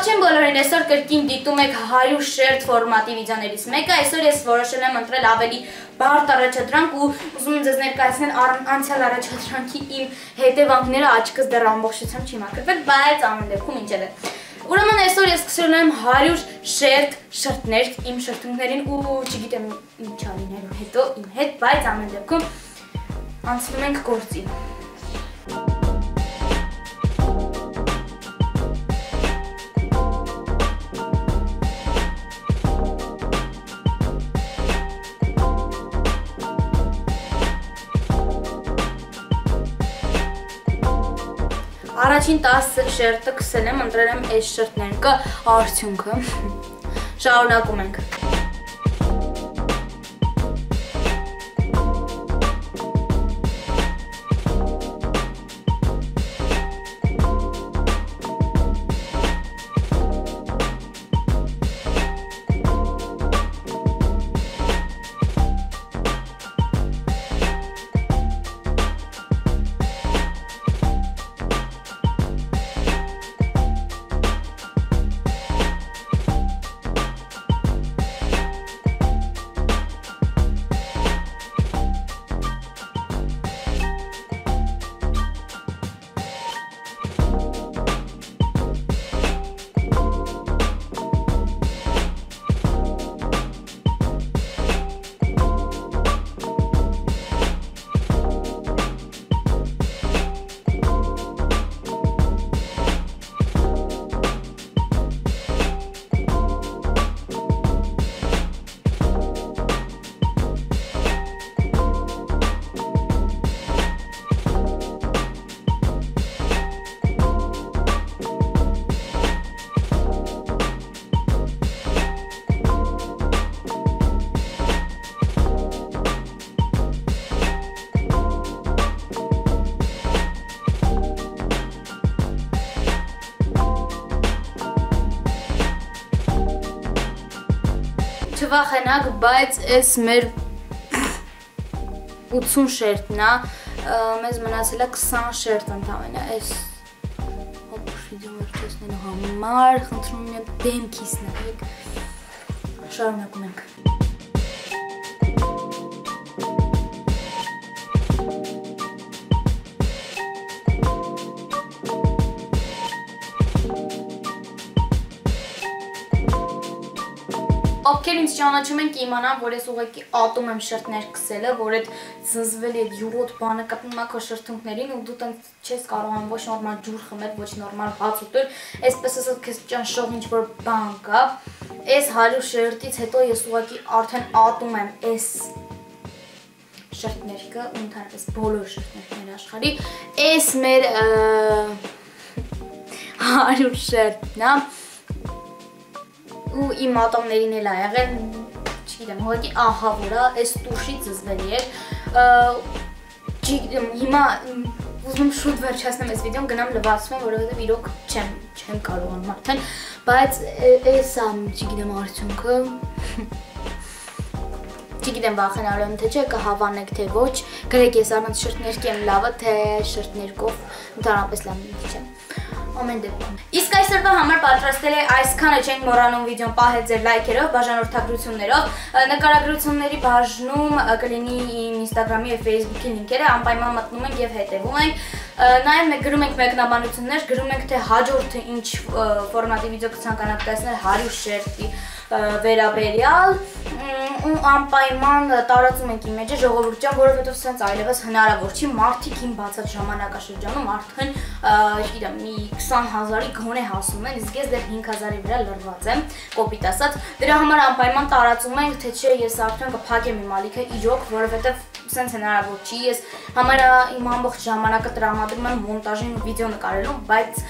Ողջույն բոլորին, այսօր կրկին դիտում եք 100 շերտ ֆորմատի վիդեոներից մեկը։ Այսօր ես որոշել եմ ընտրել ավելի բարդ առաջադրանք ու ուզում եմ ձեզ ներկայացնել անցյալ առաջադրանքի իմ հետևանքները, աչքս դեռ ամբողջությամբ չի մաքրվել, բայց ամեն դեպքում ինչել է։ Ուրեմն այսօր ես սկսել եմ 100 շերտ շրթներ իմ շրթունքներին ու չգիտեմ ինչ անելու հետո իմ հետ, բայց ամեն դեպքում անցնում ենք գործին։ Առաջին 10 շերտը քսել եմ, ընտրել եմ այս շերտներն կա արդյունքը։ Շարունակում ենք։ չվախենակ, բայց այս մեր 80 շերտն է, մեզ մնացել է 20 շերտ ընդամենը, այս հոպուշ վիդեո վերջացնելու համար, խնդրում եմ դեմքիս նայեք, շարունակում ենք։ Ովքեր ինձ ճանաչում են կիմանան, որ ես ուղղակի ատում եմ շրթներ քսելը, որ այդ զնզվել եւ յուրոտ բանը կապնում է քո շրթունքներին ու դու տենց չես կարողանում ոչ նորմալ ջուր խմել, ոչ նորմալ հաց ուտել, այսպես ասած քեզ ճանշող ինչ որ բան կա։ Այս 100 շրթից հետո ես ուղղակի արդեն ատում եմ այս շրթներկը, ընդհանրապես բոլոր շրթներն աշխարհի։ Այս մեր 100 շրթն է ու իմ ատոմներին էլ ա եղել, չգիտեմ, հողակի ահա որա, այս տուշի ծզվելի էր, հիմա ուզում եմ շուտ վերջացնեմ այս վիդեոն, գնամ լվացում որովհետև իրոք չեմ, չեմ կարողանում արդեն, բայց այս ա, չգիտեմ, արդյունքը, չգիտեմ վախենալու եմ թե չէ, կհավանեք թե ոչ, գրեք ես առանց շրտներքի եմ լավը, թե շրտներկով, ընդհանրապես լավ չեմ ամեն դեպքում։ Իսկ այսօրվա համար պատրաստել է այսքանը չենք մոռանում վիդեոն պահել ձեր լայքերով, բաժանորդագրություններով, նկարագրությունների բաժնում կլինի իմ Instagram-ի եւ Facebook-ի լինքերը, անպայման մտնում ենք եւ հետեւում ենք։ Նաեւ մենք գրում ենք մեկնաբանություններ, գրում ենք թե հաջորդը ինչ ֆորմատի վիդեո կցանկանաք տեսնել 100 շերտի վերաբերյալ ու անպայման տարածում ենք իմ մեջը ժողովրդյան, որովհետև սենց այլևս հնարավոր չի մարդիկ իմ բացած ժամանակաշրջանում արդեն, չգիտեմ, մի 20000-ի գոնե հասում են, իսկ ես դեռ 5000-ի վրա լրված եմ, կոպիտ ասած։ Դրա համար անպայման տարածում ենք, թե չէ ես արդեն կփակեմ իմ ալիքը իրոք, որովհետև սենց հնարավոր չի, ես համարա իմ ամբողջ ժամանակը տրամադրում եմ մոնտաժին ու վիդեո նկարելուն, բայց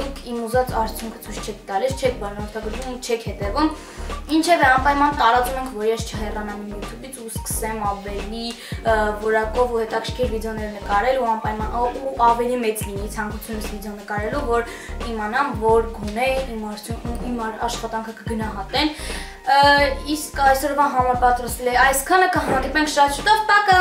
դուք իմ ուզած արդյունքը ցույց չեք տալիս, չեք բանորդագրում, չեք հետևում։ Ինչևէ, անպայման տարածում ենք, որ ես չհեռանամ իմ YouTube-ից ու սկսեմ ավելի որակով ու հետաքրքիր վիդեոներ նկարել ու անպայման ու ավելի մեծ լինի ցանկությունս վիդեո նկարելու, որ իմանամ, որ գոնե իմ արդյունք իմ աշխատանքը կգնահատեն իսկ այսօրվա համար պատրաստել է այսքանը կհանդիպենք շատ շուտով, պակա։